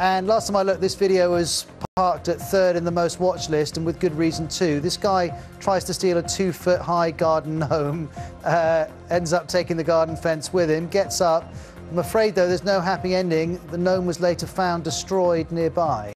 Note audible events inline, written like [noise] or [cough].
And last time I looked, this video was parked at third in the most watched list, and with good reason too. This guy tries to steal a two-foot high garden [laughs] gnome, uh, ends up taking the garden fence with him, gets up. I'm afraid, though, there's no happy ending. The gnome was later found destroyed nearby.